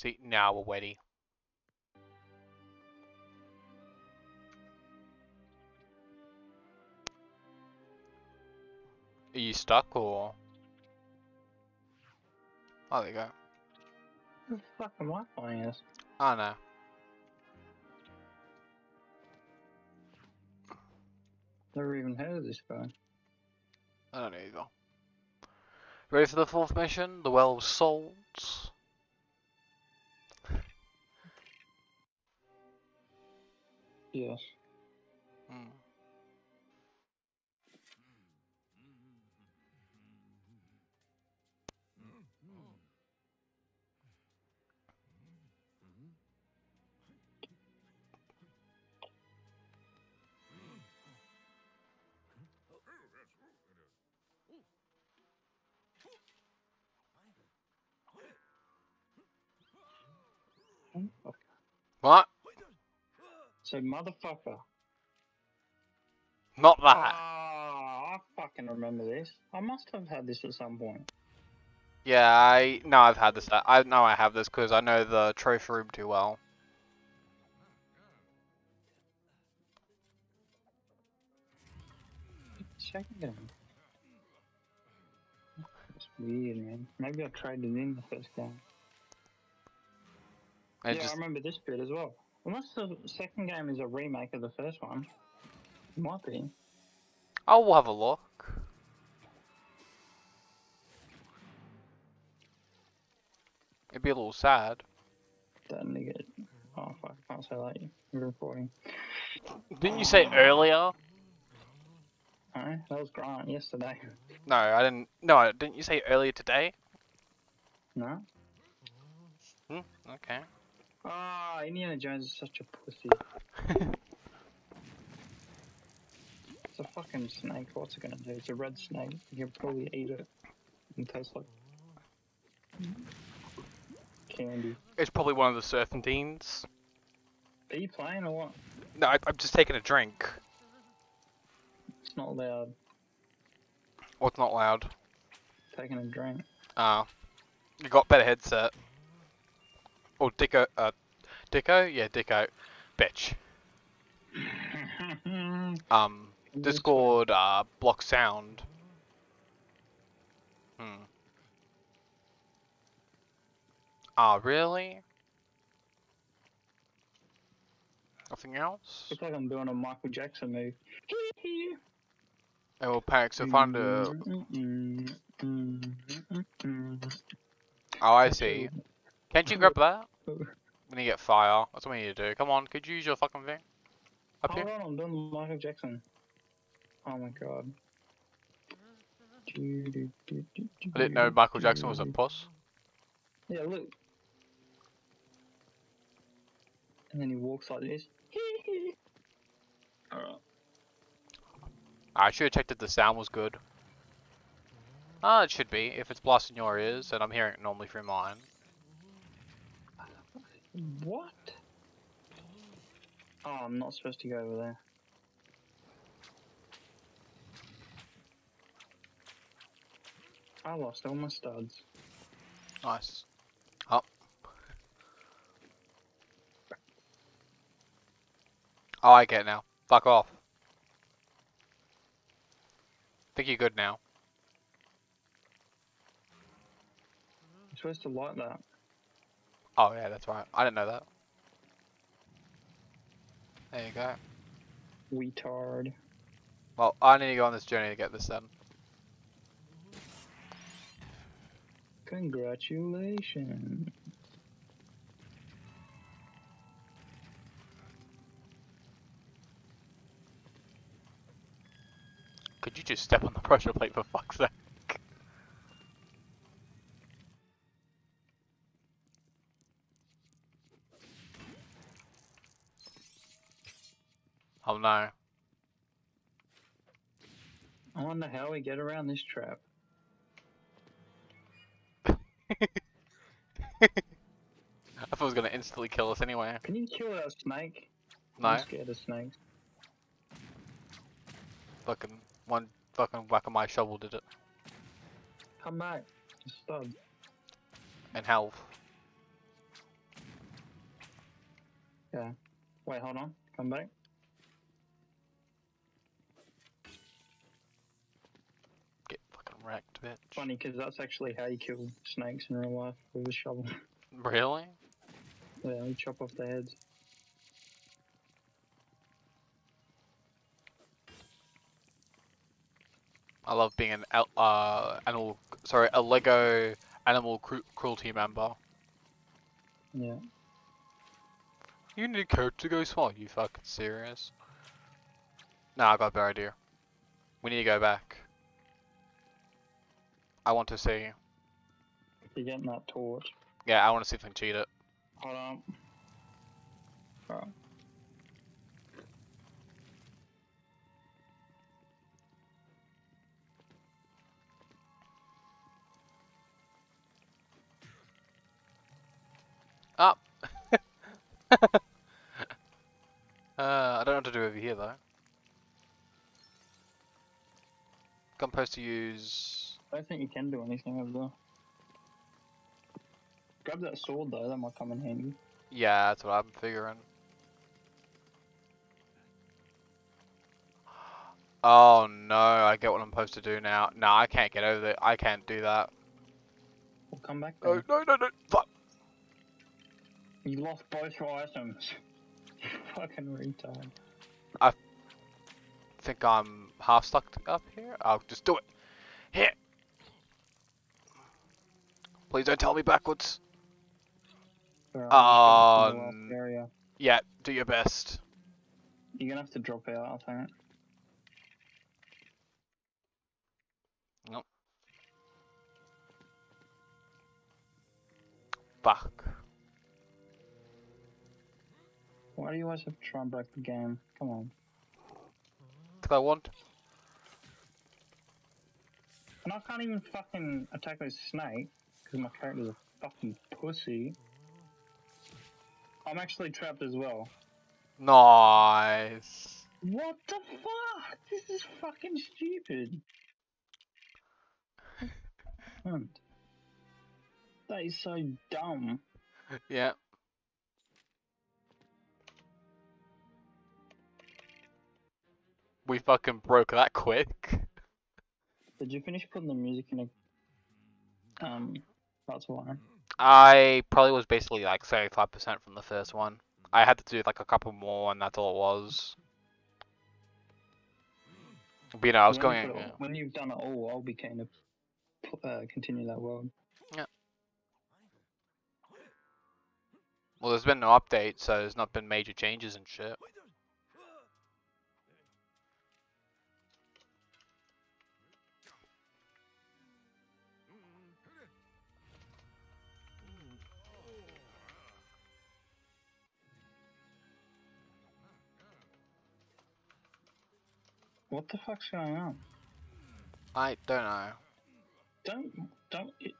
See, now we're ready. Are you stuck or? Oh, there you go. What the fuck am I? Oh no. Never even heard of this guy. I don't know either. Ready for the fourth mission? The Well of Souls. Yes. Hmm. What? So motherfucker. Not that. Ah, I fucking remember this. I must have had this at some point. Yeah, I no, I've had this. I know I have this because I know the trophy room too well. Second game. It's weird, man. Maybe I traded in the first game. I yeah, just I remember this bit as well. Unless the second game is a remake of the first one. It Might be. oh, we'll have a look. It'd be a little sad. That nigga. Oh fuck, I can't say that. You're recording. Didn't you say earlier? No, that was Grant yesterday. No, I didn't. No, didn't you say earlier today? No? Hmm. Okay. Ah, Indiana Jones is such a pussy. It's a fucking snake. What's it gonna do? It's a red snake. You can probably eat it. And taste like candy. It's probably one of the serpentines. Are you playing or what? No, I, I'm just taking a drink. It's not loud. What's not loud? Taking a drink. Ah, you got better headset. Oh, Dicko. Uh, Dicko? Yeah, Dicko. Bitch. Um, Discord. Uh, block sound. Hmm. Ah, really? Nothing else? Looks like I'm doing a Michael Jackson move. Oh, well, Pax, so find a. Oh, I see. Can't you grab that? When you get fire. That's what we need to do. Come on, could you use your fucking thing? Up Hold here? on, I'm doing Michael Jackson. Oh my god. I didn't know Michael Jackson was a puss. Yeah, look. And then he walks like this. Alright. I should have checked if the sound was good. Ah, it should be. If it's blasting your ears, and I'm hearing it normally through mine. What? Oh, I'm not supposed to go over there. I lost all my studs. Nice. Up. Oh, I get now. Fuck off. Think you're good now. I'm supposed to light that. Oh yeah, that's right. I didn't know that. There you go. Retard. Well, I need to go on this journey to get this done. Congratulations. Could you just step on the pressure plate for fuck's sake? Oh no. I wonder how we get around this trap. I thought it was gonna instantly kill us anyway. Can you kill that snake? No, I'm scared of snakes. fucking one fucking whack of my shovel did it. Come back. Stud. And health. Yeah. Wait, hold on. Come back. Get fucking wrecked, bitch. Funny, because that's actually how you kill snakes in real life with a shovel. Really? yeah, you chop off their heads. I love being an uh animal. Sorry, a Lego animal cru- cruelty member. Yeah. You need a character to go small. You fucking serious? Nah, I got a better idea. We need to go back. I want to see. You're getting that torch. Yeah, I want to see if I can cheat it. Hold on. Alright. Up. uh, I don't know what to do over here though. Supposed to use. I don't think you can do anything over there. Grab that sword though, that might come in handy. Yeah, that's what I'm figuring. Oh no, I get what I'm supposed to do now. No, I can't get over there. I can't do that. We'll come back Oh then. no no no! Fuck! You lost both your items. Fucking retard. I think I'm half stuck up here. I'll just do it. Here. Please don't tell me backwards. Alright, I'm just going to the Um, area. Yeah, do your best. You're gonna have to drop out, I think. Fuck. Why do you always have to try and break the game? Come on. Cause I want. And I can't even fucking attack those snakes because my character's a fucking pussy. I'm actually trapped as well. Nice. What the fuck? This is fucking stupid. That is so dumb. Yeah. We fucking broke that quick. Did you finish putting the music in a um that's why. I probably was basically like 75% from the first one. I had to do like a couple more and that's all it was. But you know, I was when, going. all- when you've done it all, I'll be kind of uh, continue that world. Yeah. Well, there's been no update, so there's not been major changes and shit. What the fuck's going on? I don't know. Don't don't. It...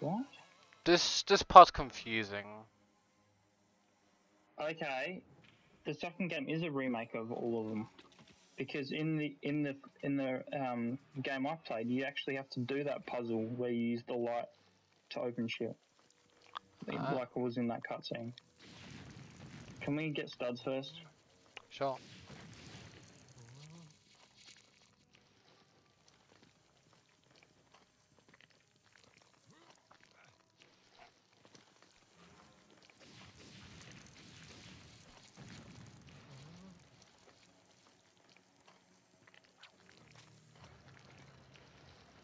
What? This this part's confusing. Okay, the second game is a remake of all of them, because in the in the in the um, game I played, you actually have to do that puzzle where you use the light to open shit, Ah. like it was in that cutscene. Can we get studs first? Sure.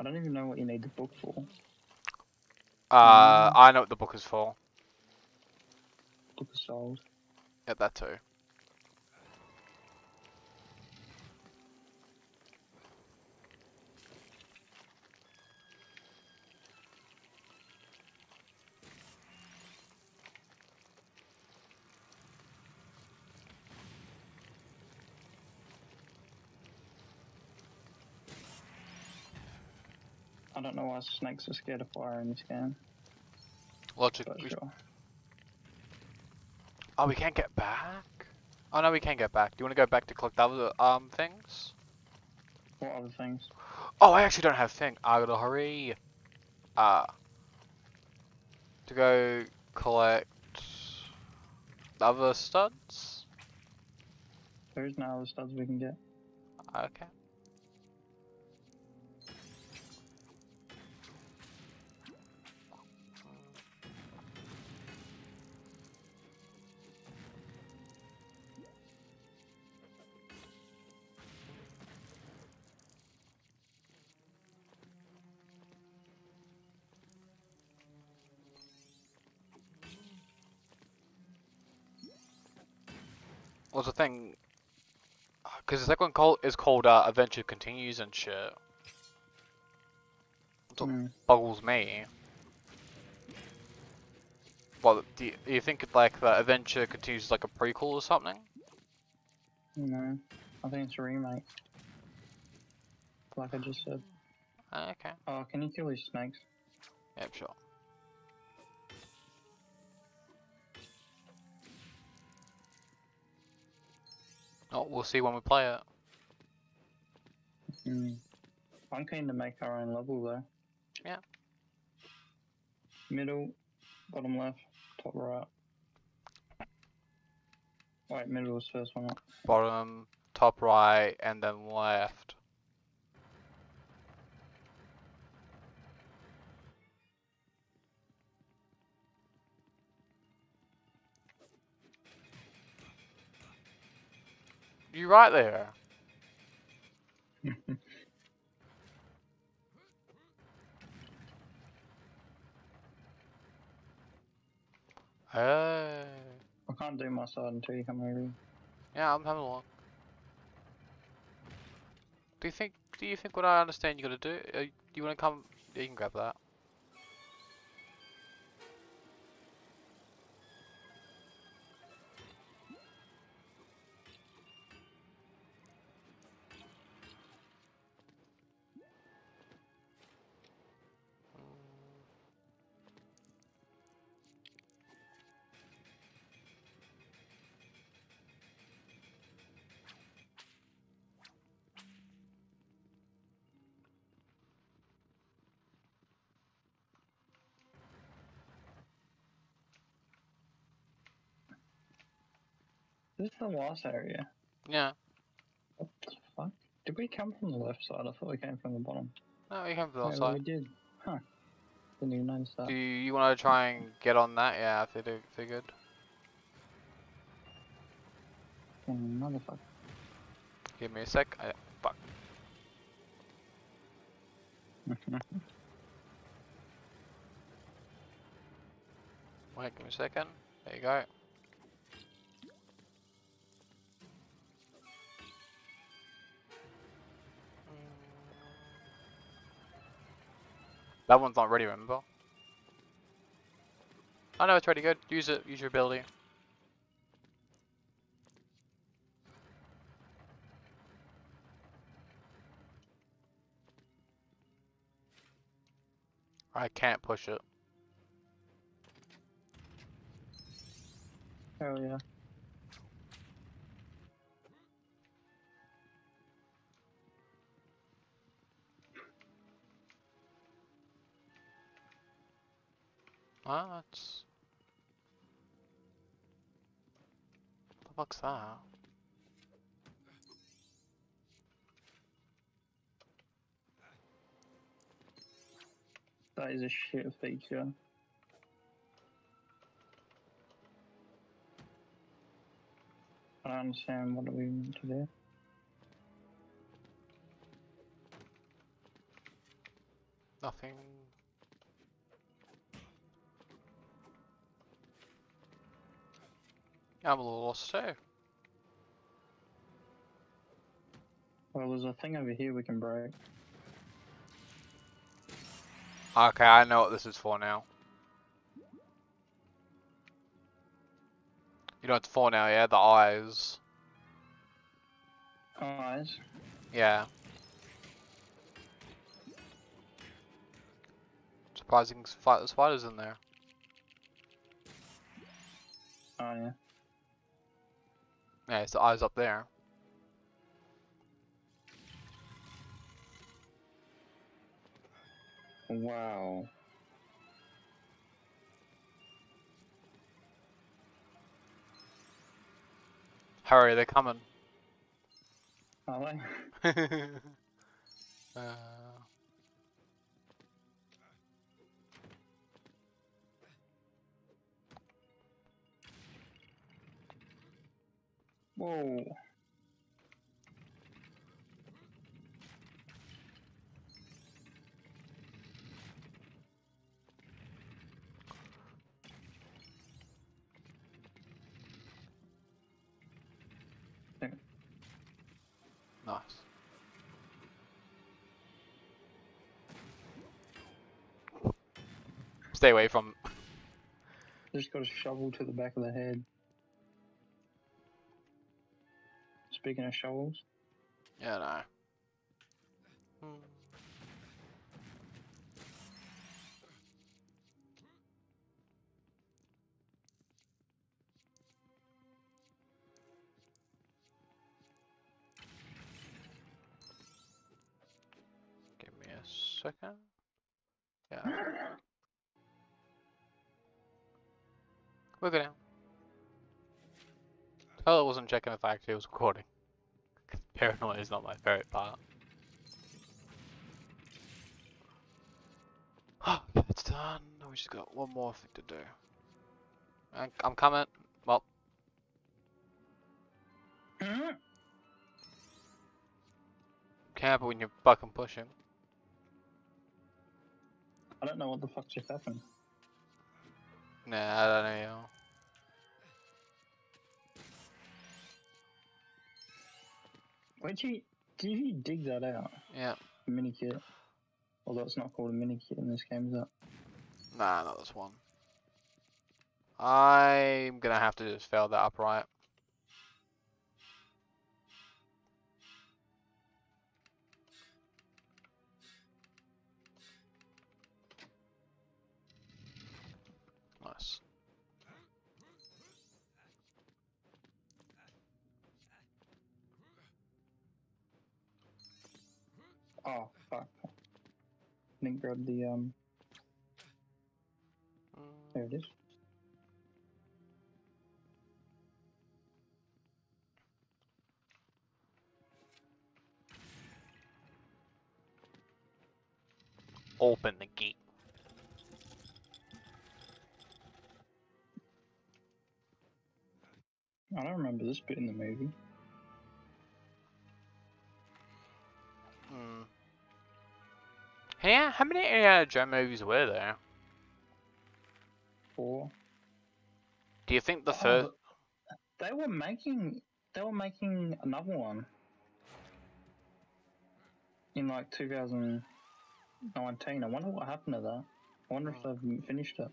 Don't even know what you need the book for. Uh, Um, I know what the book is for. Book of Souls. Yeah, that too. Know snakes are scared of fire in this game. Logic. We- sure. Oh, we can't get back. Oh no, we can't get back. Do you want to go back to collect other um things? What other things? Oh, I actually don't have thing. I gotta hurry. Uh, to go collect other studs? There is no other studs we can get. Okay. What's the thing? Because the second one call is called uh, Adventure Continues and shit. So- Hmm. Boggles me. Well, do you, do you think like the Adventure Continues is like a prequel or something? No, I think it's a remake. Like I just said. Uh, Okay. Oh, can you kill these snakes? Yeah, sure. Oh, we'll see when we play it. Hmm. I'm keen to make our own level though. Yeah. Middle, bottom left, top right. Wait, middle was first one up. Bottom, top right, and then left. You right there. Hey. I can't do my side until you come over. Yeah, I'm having a look. Do you think? Do you think what I understand you gotta do? Uh, do you wanna come? You can grab that. This is the last area. Yeah. What the fuck? Did we come from the left side? I thought we came from the bottom. No, you come from the other well, we did. Huh. Didn't even notice that. Do you, you want to try and get on that? Yeah, if they do, if they're good. Fucking Motherfucker. Give me a sec. I, fuck. Wait, give me a second. There you go. That one's not ready, remember? Oh, I know it's ready. Good. Use it. Use your ability. I can't push it. Hell yeah. Ah, that's. The fuck's that? That is a shit feature. I don't understand what we meant to do. Nothing. I'm a little lost too. Well, there's a thing over here we can break. Okay, I know what this is for now. You know what it's for now, yeah? The eyes. Eyes. Yeah. Surprising spiders in there. Oh yeah. Yeah, it's the eyes up there. Wow. Hurry, they're coming. Are they? uh, Whoa. nice. Stay away from. Just got a shovel to the back of the head. Speaking of shovels, Yeah, no. Give me a second. Yeah, we're good now. Tell I wasn't checking if I actually was recording. 'Cause Paranoia is not my favorite part. It's done. We just got one more thing to do. I- I'm coming. Well, mm-hmm. careful when you're fucking pushing. I don't know what the fuck just happened. Nah, I don't know. Where'd you did you dig that out? Yeah. Mini kit. Although it's not called a mini kit in this game, is it? Nah, not this one. I'm gonna have to just fail that upright. Oh fuck. Didn't grab the um there it is. Open the gate. I don't remember this bit in the movie. Hmm. Yeah, how many uh, Indiana Jones movies were there? Four. Do you think the Oh, first? They were making they were making another one. In like 2019. I wonder what happened to that. I wonder if hmm. they've finished it.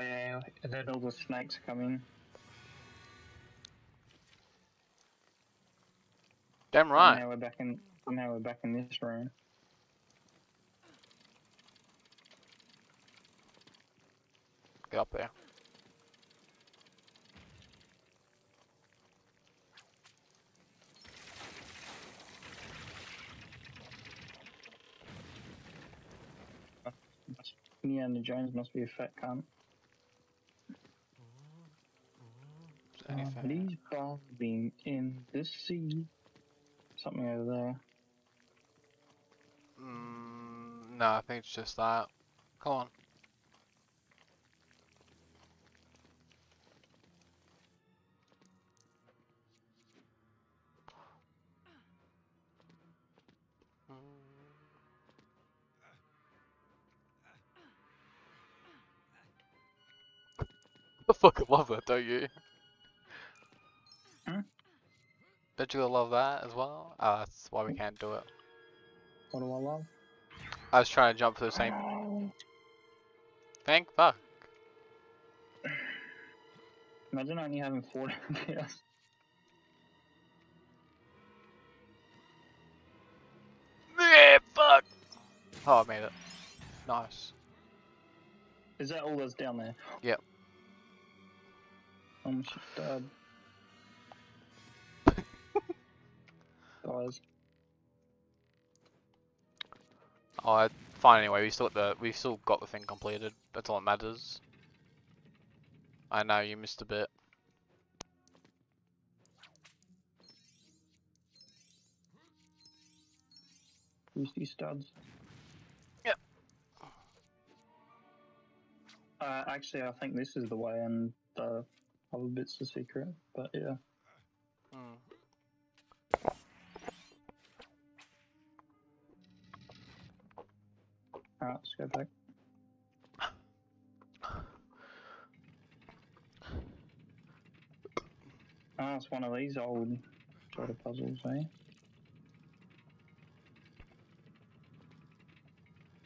Oh yeah, and then all the snakes come in. Damn right. now we're back in. Now we're back in this room. Get up there. Indiana Jones must be a fat cunt. Is there anything? Somebody's bobbing in the sea. Something over there. Mm, no, I think it's just that. Come on. I fucking love that, don't you? Don't you love that as well? Oh, that's why we can't do it. What do I love? I was trying to jump for the same Thank. Fuck. imagine only having four FPS. Yeah, fuck. Oh, I made it. Nice. Is that all that's down there? Yep. I'm just dead. Guys. Oh, fine anyway. We still got the we still got the thing completed. That's all that matters. I know you missed a bit. Use these studs. Yep. Uh, actually, I think this is the way, and the other bit's the secret. But yeah, Hmm. Alright, let's go back. Ah, it's one of these old sort of puzzles, eh?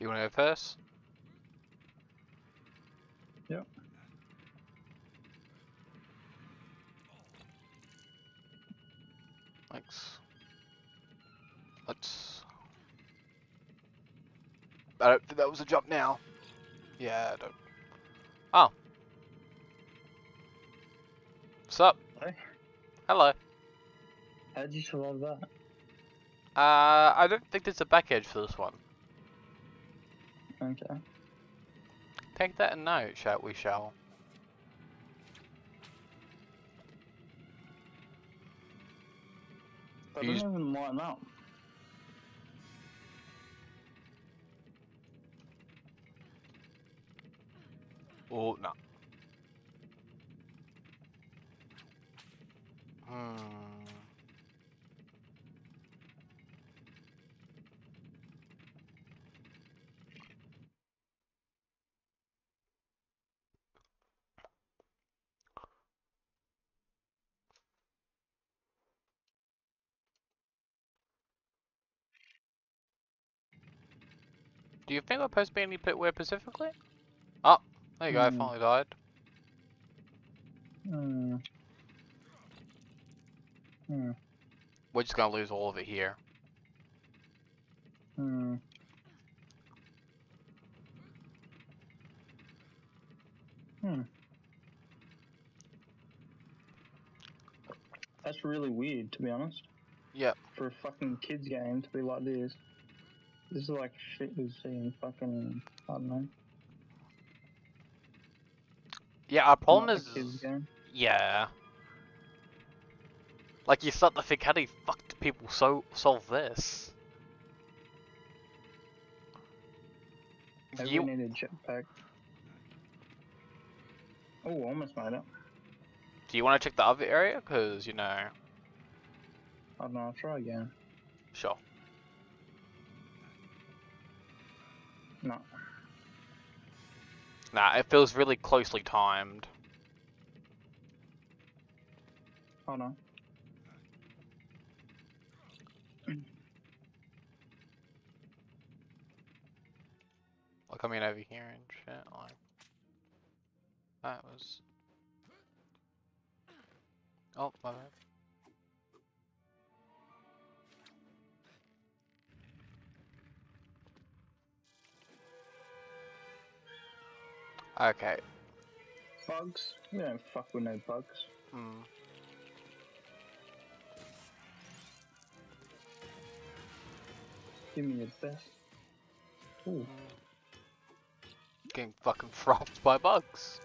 You wanna go first? Yep. I don't think that was a jump now. Yeah, I don't. Oh. What's up? Hello. How'd you survive that? Uh, I don't think there's a back edge for this one. Okay. Take that a note, shall we shall? That Use- doesn't even line up. Oh, no. Hmm. Do you think to be any bit where specifically? Oh, there you go, I Hmm. finally died. Hmm. Hmm. We're just gonna lose all of it here. Hmm. Hmm. That's really weird, to be honest. Yep. For a fucking kids game to be like this. This is like shit we see in fucking, I don't know. Yeah, our problem not is, yeah. Like you start to think, how the fuck do people so solve this? Maybe You, need a jetpack. Oh, almost made it. do you want to check the other area? Cause you know, oh, I don't know, I'll try again. sure. No. Nah, it feels really closely timed. Hold on. Like I mean over here and shit. Like that was. Oh my bad. Okay. Bugs? We don't fuck with no bugs. Hmm. Give me your best. Ooh, Getting fucking frothed by bugs.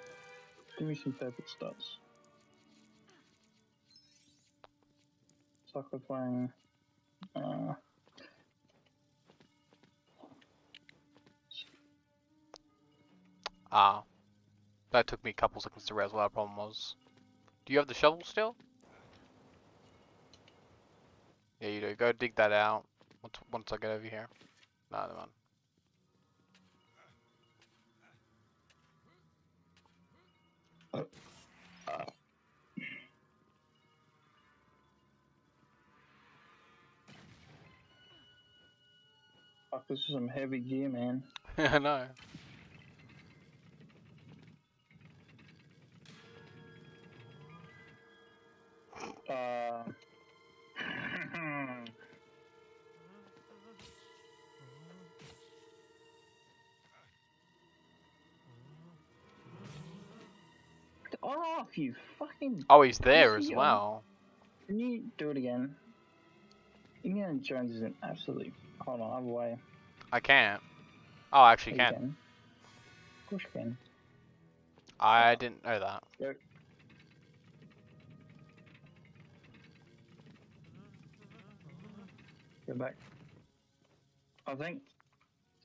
give me some purple stats. It's playing. Uh, Ah. That took me a couple seconds to realize what our problem was. Do you have the shovel still? Yeah, you do. Go dig that out once, once I get over here. Nah, never mind. fuck, this is some heavy gear, man. I know. You fucking. Oh, he's there as um, well. Can you do it again? Indiana Jones is an absolute. Hold on, other way. I can't. Oh, I actually Yeah, you can. Of course you can. I didn't know that. Go back. I think.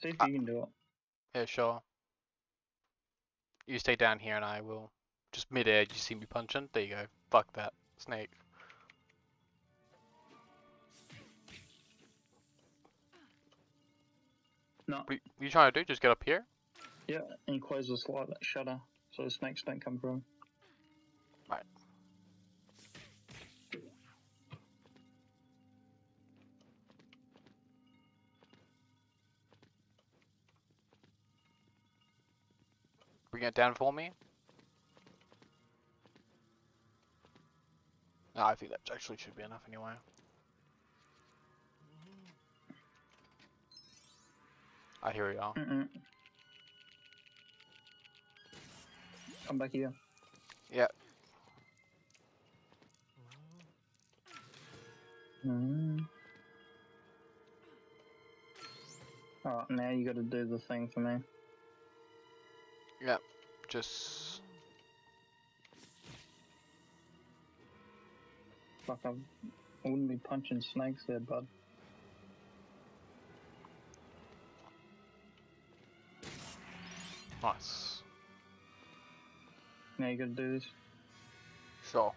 See if Uh, you can do it. Yeah, sure. You stay down here and I will. Just mid-air, you see me punching? There you go. Fuck that. Snake. No. What you trying to do? Just get up here? Yeah, and close the slide shutter so the snakes don't come through. Right. Bring it down for me. No, I think that actually should be enough anyway. Ah, here we are. Mm-mm. Come back here. Yeah. Mm. Alright, now you gotta do the thing for me. Yep. Just Fuck, I wouldn't be punching snakes there, bud. nice. Now you gotta do this. Sure.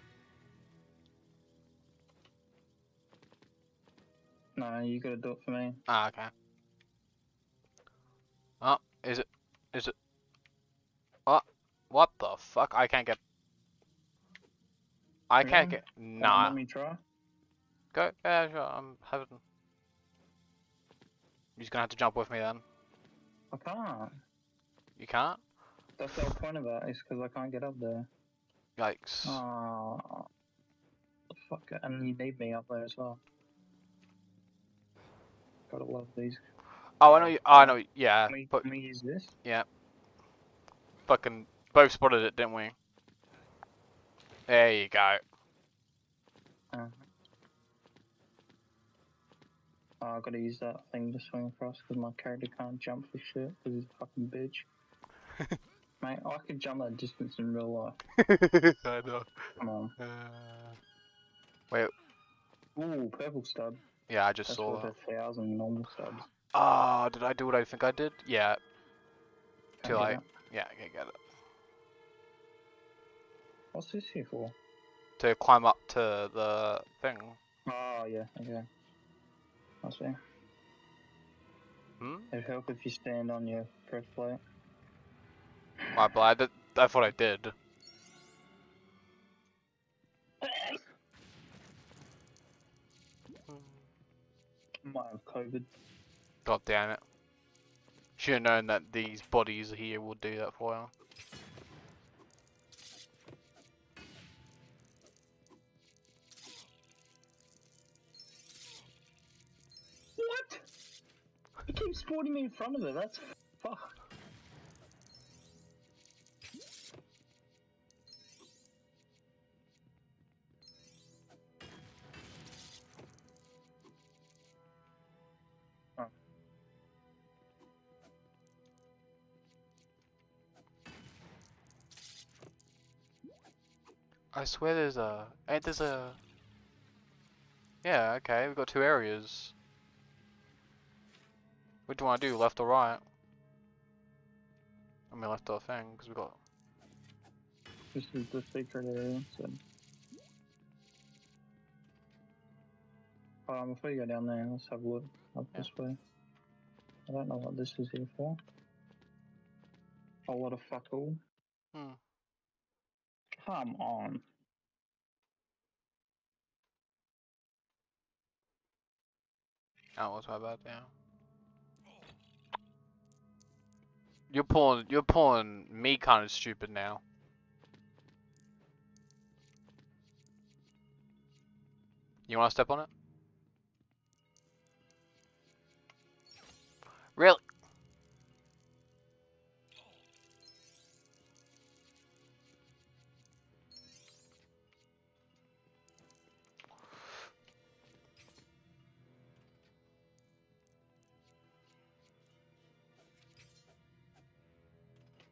No, you gotta do it for me. Ah, okay. Oh, is it? Is it? Oh, what the fuck? I can't get. I can't get. Nah. Let me try. Go. Yeah, sure. I'm having. You're just gonna have to jump with me then. I can't. You can't? That's the whole point of is because I can't get up there. Yikes. Oh. Fuck it, and you need me up there as well. Gotta love these. Oh, I know. You, oh, I know. Yeah, Can we, but can we use this? Yeah. Fucking both spotted it, didn't we? There you go. Uh, oh, I gotta use that thing to swing across because my character can't jump for shit because he's a fucking bitch. Mate, I could jump that distance in real life. I know. Come on. Uh, Ooh, purple stud. yeah, I just That's saw worth that. a thousand normal studs. Ah, did I do what I think I did? Yeah. Can't Too get late. it. Yeah, I can get it. What's this here for? To climb up to the thing. Oh, yeah, okay. I see. Hmm? It'd help if you stand on your press plate. My bad. That, that's what I did. Might have COVID. God damn it. Should have known that these bodies here would do that for you. He keeps spawning me in front of it, that's fuck. Oh. I swear there's a. Ain't there's a. Yeah, okay, we've got two areas. What do you want to do, left or right? I mean, left or thing, because we got. This is the secret area, so. Um, before you go down there, let's have a look up Yeah. this way. I don't know what this is here for. A lot of fuck all. Hmm. Come on. That was my bad, yeah. You're pulling, you're pulling me kind of stupid now. You want to step on it? Really?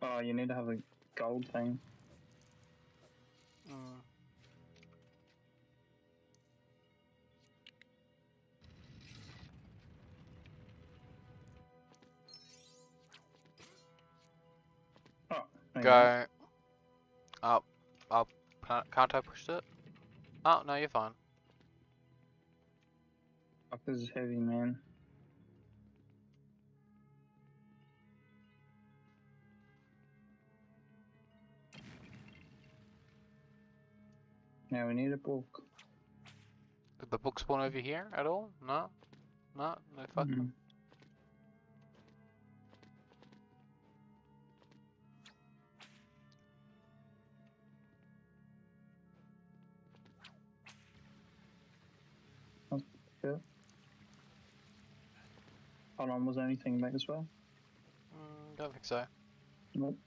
Oh, you need to have a gold thing. Mm. Oh, Go. Up. Up. Can't, can't I push it? Oh, no, you're fine. Fuck, this is heavy, man. Now we need a book. Did the book spawn over here at all? No? No? No fuck? Mhm. Okay. Hold on, was there anything back as well? Mm, don't think so. Nope.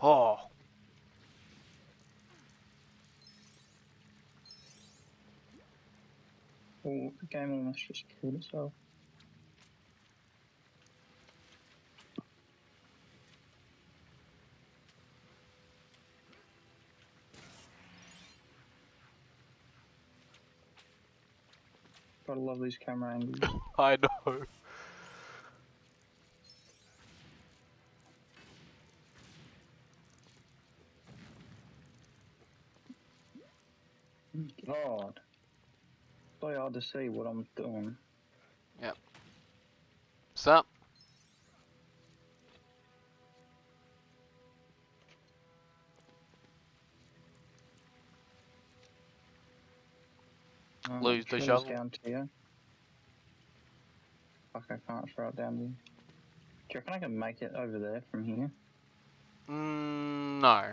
Oh! Oh, the game almost just killed itself. Gotta love these camera angles. I know. God. So hard to see what I'm doing. Sup? Um, Lose the shovel. down to you. Fuck, I can't throw it down to you. Do you reckon I can make it over there from here? Mm, no.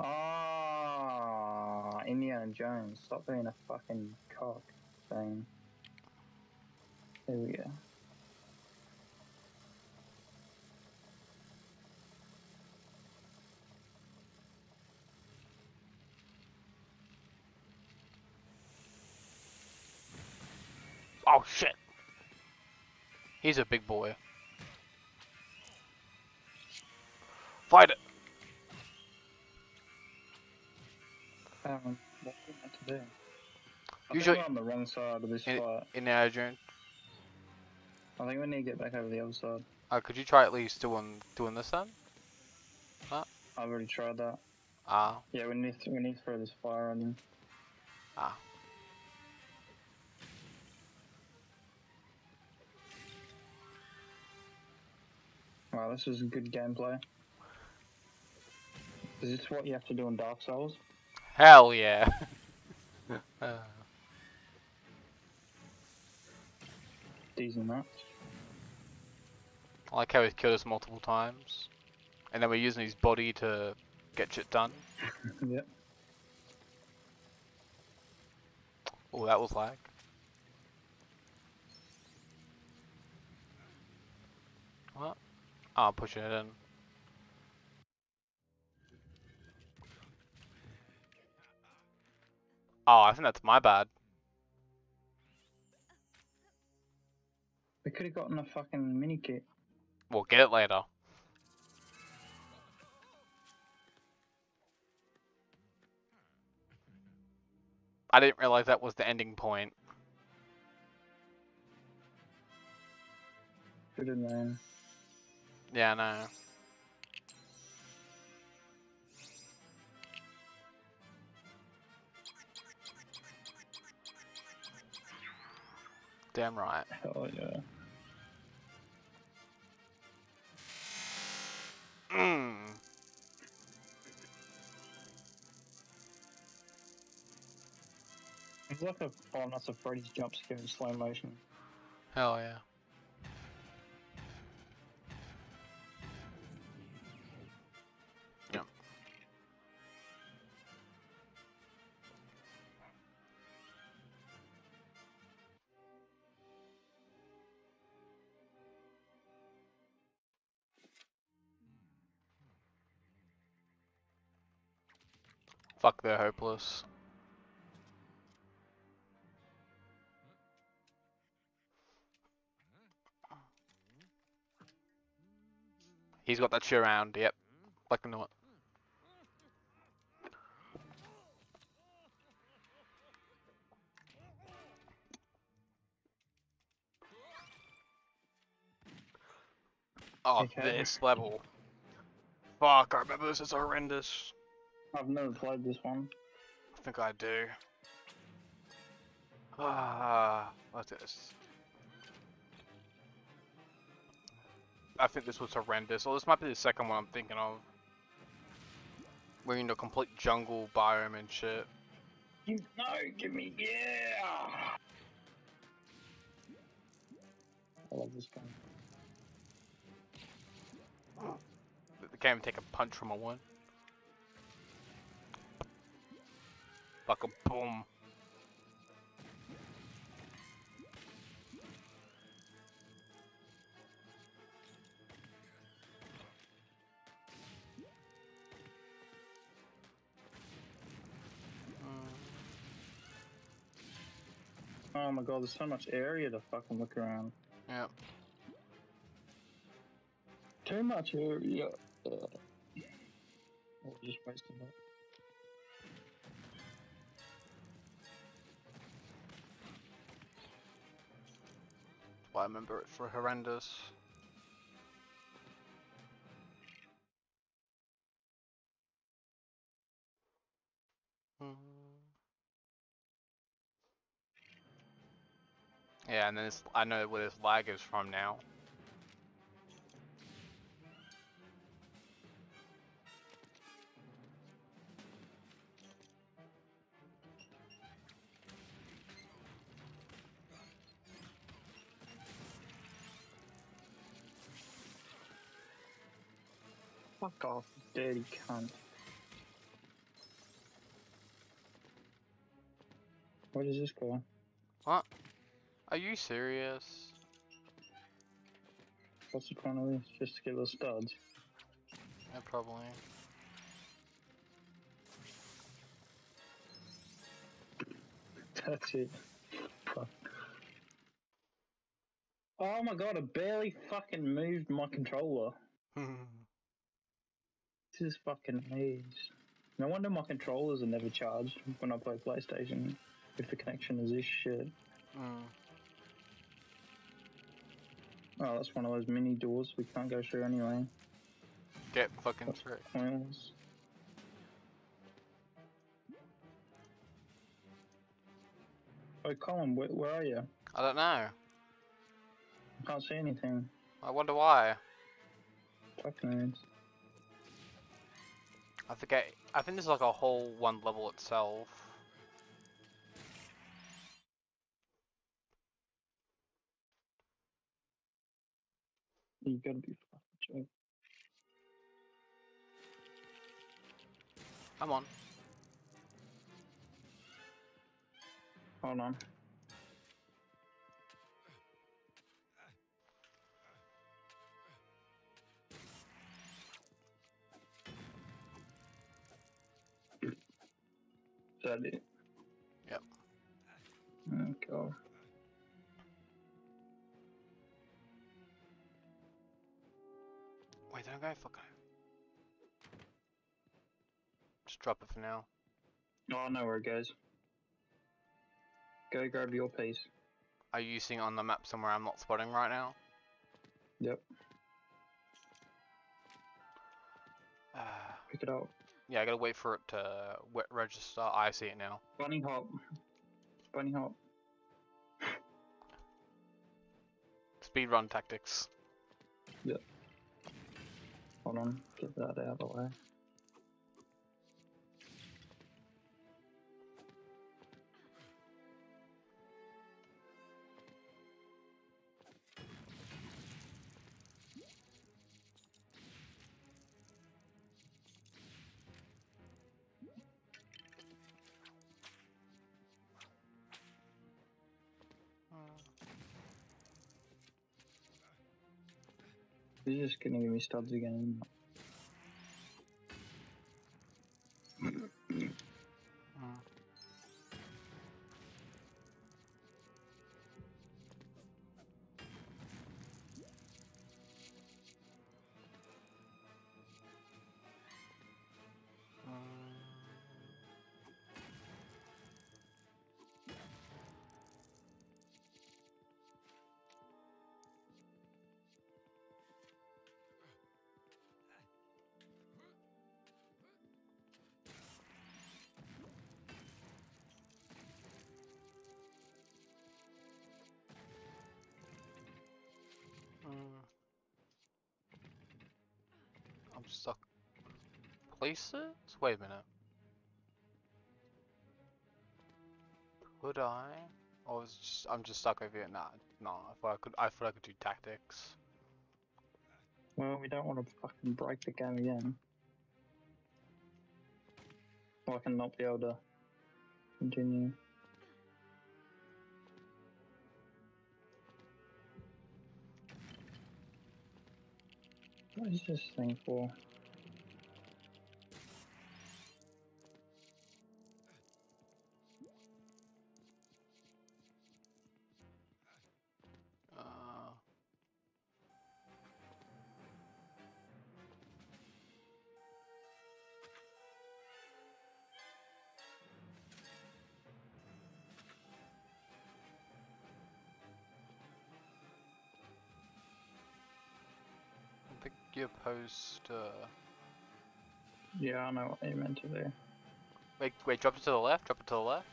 Ah, Indiana Jones. Stop being a fucking cock thing. There we go. Oh shit! He's a big boy. Fight it! What we meant to do? I Usually- on the wrong side of this In- fight. Indiana Jones. I think we need to get back over the other side. Uh, could you try at least doing doing this then? I've already tried that. Ah, Yeah, we need to, we need to throw this fire on them. ah. Wow, this is good gameplay. Is this what you have to do in Dark Souls? Hell yeah! uh, Decent nuts. I like how he's killed us multiple times. And then we're using his body to get shit done. yep. Oh, that was lag. What? Oh, I'm pushing it in. Oh, I think that's my bad. We could have gotten a fucking mini kit. We'll get it later. I didn't realize that was the ending point. In man. Yeah, no. Damn right. Hell yeah. Mm. It's like a Five Nights at Freddy's jump scare in slow motion. Hell yeah. Fuck, they're hopeless. He's got that shit around, yep. Fucking know it. Oh, okay. this level. Fuck, I remember this is horrendous. I've never played this one. I think I do. Ah, what's this? I think this was horrendous. Or this might be the second one I'm thinking of. We're in a complete jungle biome and shit. You, no, give me, yeah! I love this game. The can't even take a punch from a one. Like a boom. Oh my god, there's so much area to fucking look around. Yep. Too much area. Oh, just wasted that. I remember it for horrendous. Mm. Yeah, and then I know where this lag is from now. Fuck off, dirty cunt. Where does this go? What? Are you serious? What's the point of this? Just to get the studs? Yeah, probably. That's it. Fuck. Oh my god, I barely fucking moved my controller. This is fucking haze. No wonder my controllers are never charged when I play PlayStation. If the connection is this shit. Mm. Oh, that's one of those mini doors we can't go through anyway. Get fucking through. Pointless. Oh, Colin, where, where are you? I don't know. I can't see anything. I wonder why. Fucking nerds. I forget. I think this is like a whole one level itself. You gotta be fucking. Come on. Hold on. That it? Yep. Oh god. Wait, don't go fucking. Just drop it for now. Oh, I know where it goes. Go grab your piece. Are you seeing it on the map somewhere I'm not spotting right now? Yep. Uh, Pick it up. Yeah, I gotta wait for it to wet register. Oh, I see it now. Bunny hop. Bunny hop. Speedrun tactics. Yep. Hold on. Get that out of the way. Just gonna give me studs again. Places? Wait a minute. Could I? Or is just, I'm just stuck over here? Nah, nah. I thought I could. I thought I could do tactics. Well, we don't want to fucking break the game again. Or I can not be able to continue. What is this thing for? Think you're opposed to. Uh, yeah, I know what you meant to do. Wait, wait. Drop it to the left. Drop it to the left.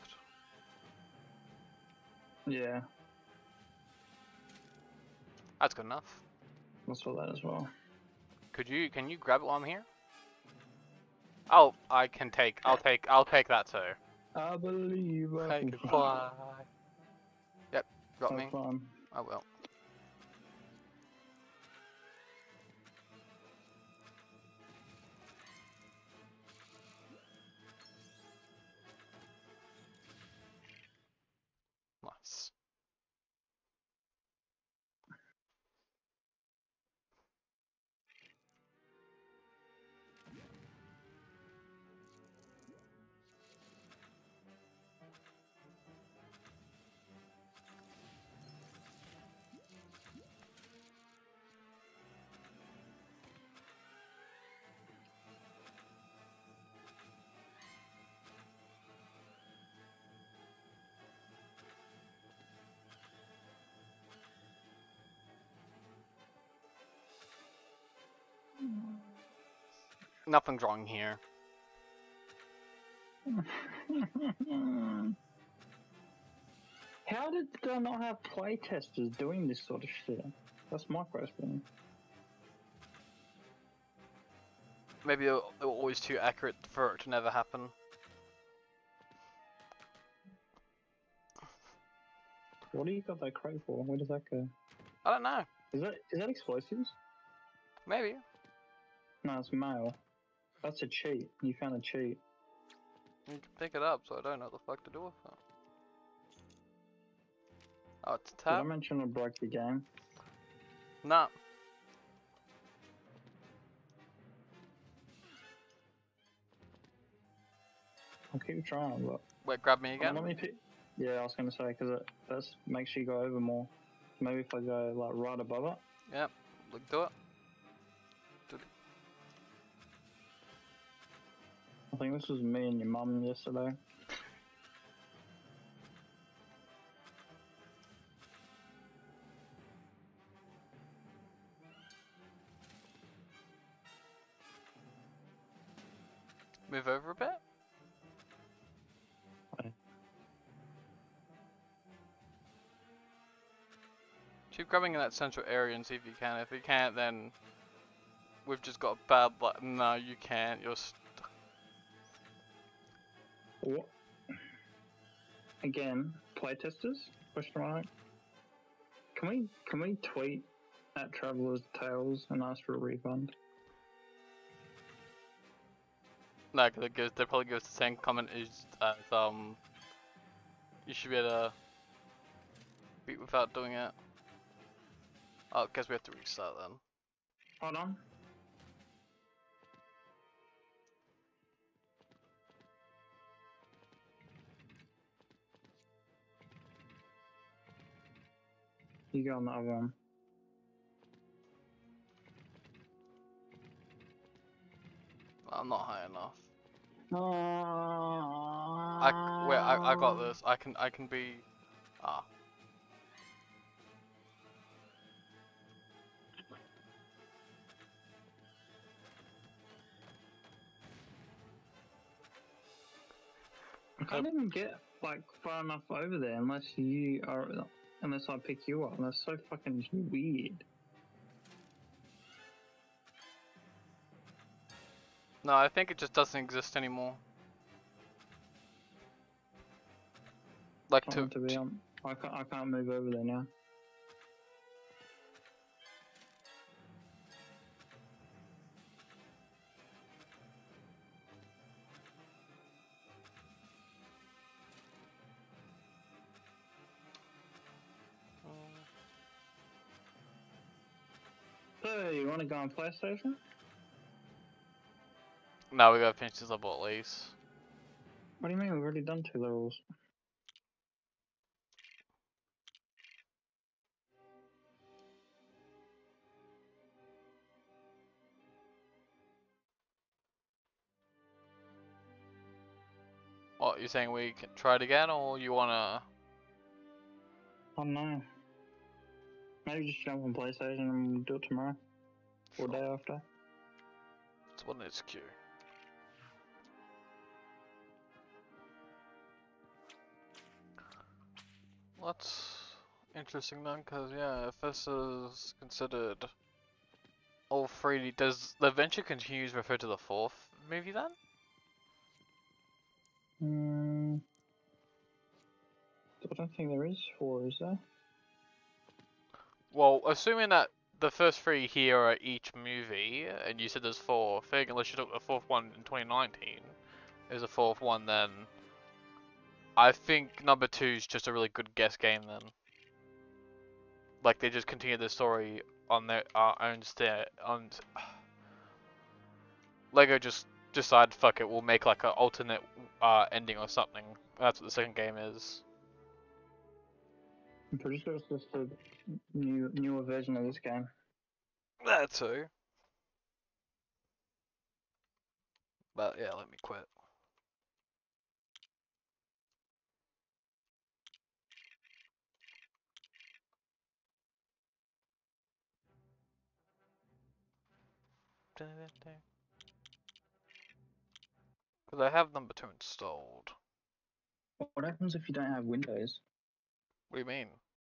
Yeah, That's good enough. I saw that as well. Could you? Can you grab it while I'm here? Oh, I can take. I'll take. I'll take that too. I believe I Hey, can goodbye. Yep, got Have me. fun. I will. Nothing's wrong here. How did they not have playtesters doing this sort of shit? That's my question. Maybe they were always too accurate for it to never happen. What do you got that crate for? Where does that go? I don't know. Is that is that explosives? Maybe. No, it's mail. That's a cheat. You found a cheat. You can pick it up, so I don't know what the fuck to do with it. Oh, it's a Did I tab? mention I broke the game? Nah. I'll keep trying, but Wait, grab me Oh, again? let me pick. Yeah, I was gonna say because it that's makes you go over more. Maybe if I go like right above it. Yep. Look, do it. I think this was me and your mum yesterday. Move over a bit. Okay. Keep grabbing in that central area and see if you can. If you can't, then we've just got a bad luck. No, you can't. You're What? Again, playtesters? Question mark. Can we can we tweet at Traveller's Tales and ask for a refund? no, because it gives, they probably gives the same comment as, as um. You should be able to beat without doing it. Oh, guess we have to restart then. Hold on. You go on that one. I'm not high enough. I wait. I, I got this. I can I can be. Ah. I can't even get like far enough over there unless you are unless I pick you up. That's so fucking weird. No, I think it just doesn't exist anymore. Like to, to be on. I can't. I can't move over there now. So you want to go on PlayStation? no, we gotta finish this level at least. What do you mean? We've already done two levels. What, you're saying we can try it again, or you wanna... I don't know. Maybe just jump on PlayStation and do it tomorrow or day after. It's one it's queue. That's interesting then, because yeah, if this is considered all 3D, does the Adventure Continues refer to the fourth movie then? Hmm. I don't think there is four, is there? Well, assuming that the first three here are each movie, and you said there's four, think unless you took the fourth one in 2019, there's a fourth one then. I think number two is just a really good guess game then. Like they just continue the story on their uh, own sta on. Lego just decide fuck it, we'll make like an alternate uh, ending or something. That's what the second game is. I'm pretty sure it's just a new newer version of this game. That too. But yeah, let me quit. Because I have number two installed. What happens if you don't have Windows? What do you mean?